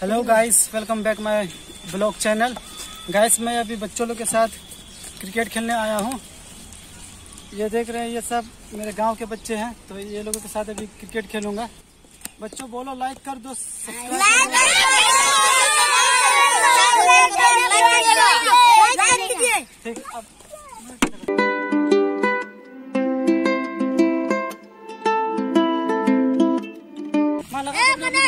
Hello guys welcome back my blog channel guys मैं अभी बच्चों लोग के साथ क्रिकेट खेलने आया हूँ। ये देख रहे हैं ये सब मेरे गाँव के बच्चे हैं तो ये लोगों के साथ अभी क्रिकेट खेलूँगा। बच्चों बोलो लाइक कर दो सब्सक्राइब ठीक अब लगा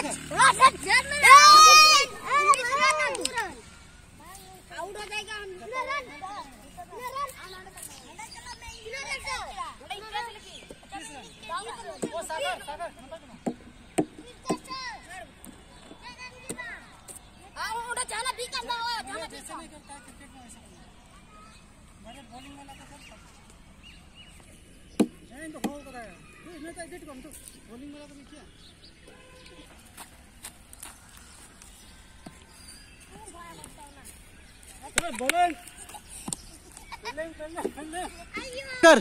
वो सागर सागर जैसे नहीं करता है क्रिकेट में वैसा करना है। मैंने बॉलिंग वाला का कर नहीं तो होल कराया तू मैं तो तू बॉलिंग किया करना कर।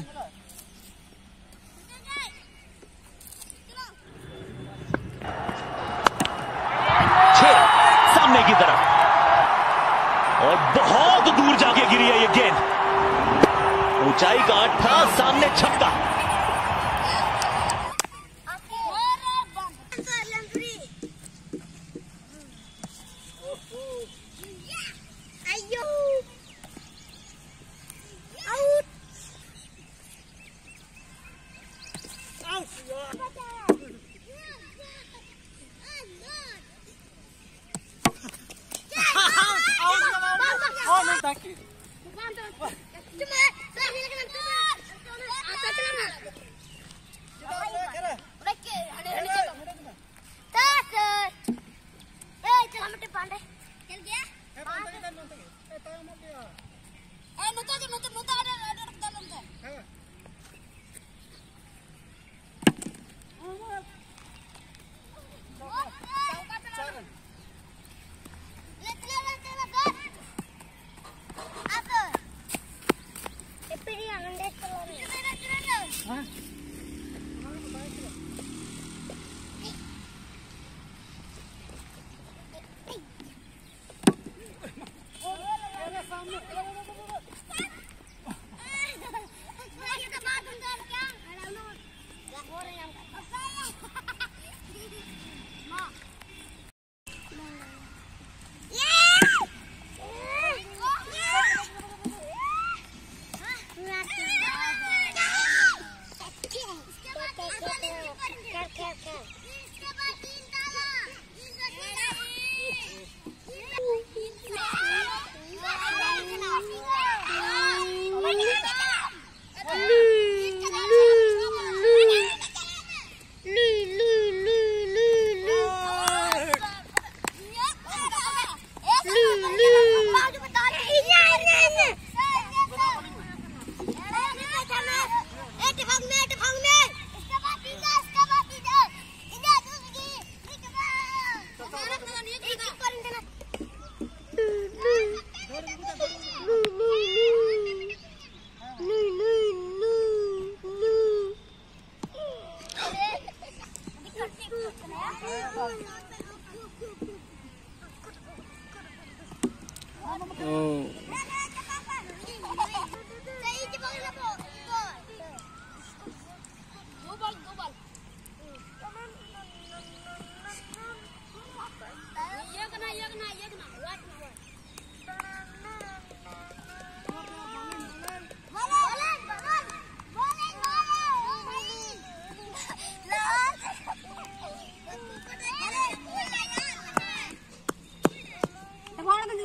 सामने की तरफ़। और बहुत दूर जाके गिरी है ये गेंद। ऊंचाई का अट्ठा सामने छक्का। taki. Eh, nuta aja, nuta, nuta ada, ada dalam tuh.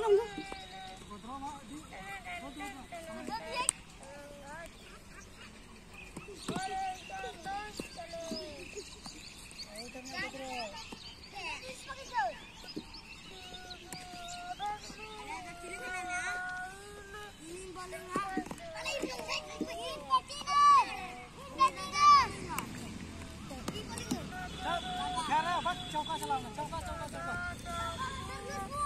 không Cara, bak, çabuk aç alalım. Çabuk aç, çabuk aç, çabuk aç.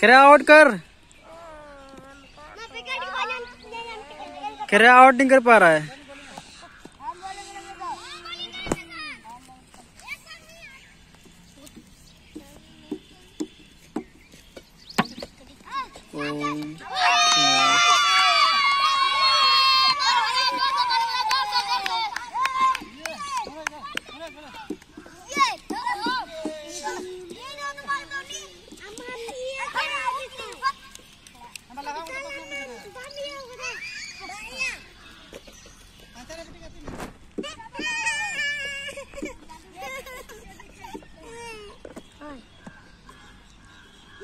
करे। आउट कर करे आउट नहीं कर पा रहा है।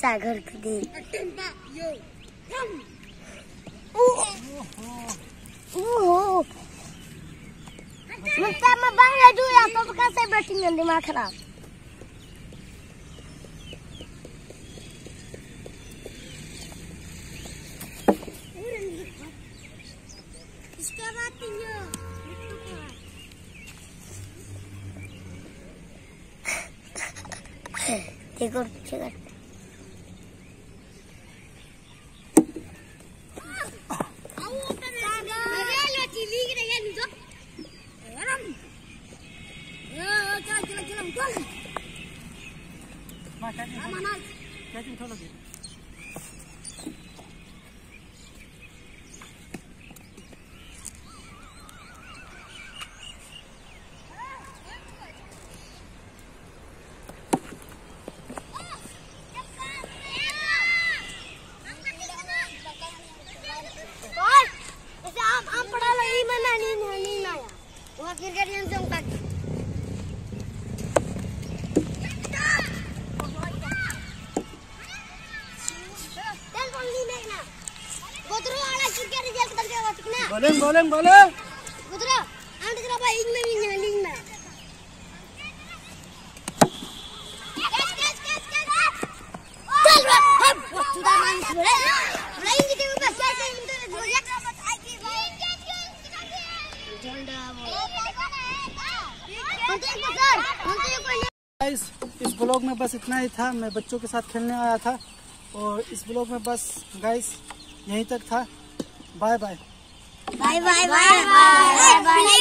सागर खुदे Minta oh, Bang Laju ya, apa bekas saya berarti dengan lima. 아, 이거 제가 आंट भाई इंग में इंग में कैच कैच कैच कैच चल रे हम गाइस इस ब्लॉग में बस इतना ही था मैं बच्चों के साथ खेलने आया था और इस ब्लॉग में बस गाइस यहीं तक था bye bye bye bye bye bye bye